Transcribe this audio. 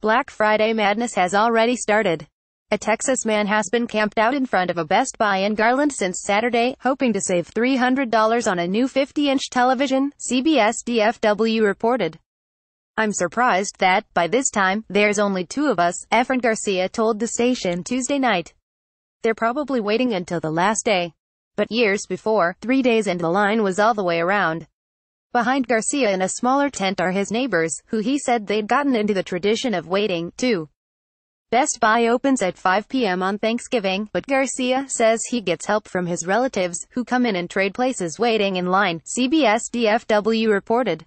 Black Friday madness has already started. A Texas man has been camped out in front of a Best Buy in Garland since Saturday, hoping to save $300 on a new 50-inch television, CBS DFW reported. I'm surprised that, by this time, there's only two of us, Efren Garcia told the station Tuesday night. They're probably waiting until the last day. But years before, three days and the line was all the way around. Behind Garcia in a smaller tent are his neighbors, who he said they'd gotten into the tradition of waiting, too. Best Buy opens at 5 p.m. on Thanksgiving, but Garcia says he gets help from his relatives, who come in and trade places waiting in line, CBS DFW reported.